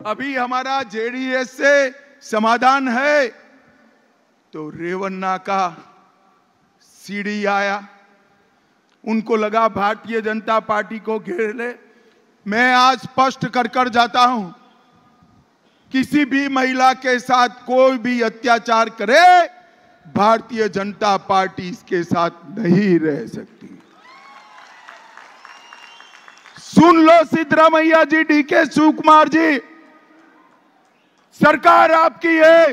अभी हमारा जेडीएस से समाधान है। तो रेवन्ना का सीडी आया। उनको लगा भारतीय जनता पार्टी को घेर ले मैं आज स्पष्ट कर कर जाता हूँ, किसी भी महिला के साथ कोई भी अत्याचार करे, भारतीय जनता पार्टी इसके साथ नहीं रह सकती। सुन लो सिद्धरामैया जी, डी के शिवकुमार जी। सरकार आपकी है,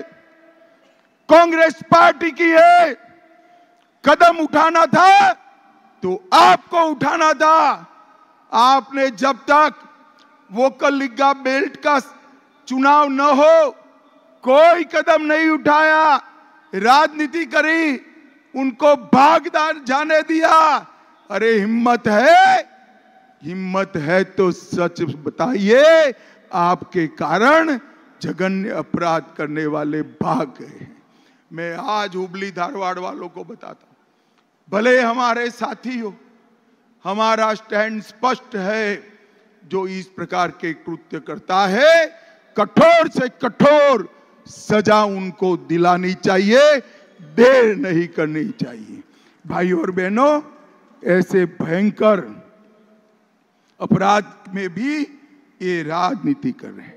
कांग्रेस पार्टी की है। कदम उठाना था तो आपको उठाना था। आपने जब तक वोकल लिग्गा बेल्ट का चुनाव न हो, कोई कदम नहीं उठाया, राजनीति करी, उनको भागदार जाने दिया। अरे हिम्मत है हिम्मत है तो सच बताइए, आपके कारण जघन्य अपराध करने वाले भाग गए हैं। मैं आज हुबली धारवाड़ वालों को बताता हूँ। भले हमारे साथी हो, हमारा स्टैंड स्पष्ट है, जो इस प्रकार के कृत्य करता है, कठोर से कठोर सजा उनको दिलानी चाहिए, देर नहीं करनी चाहिए। भाई और बहनों, ऐसे भयंकर अपराध में भी ये राजनीति कर रहे हैं।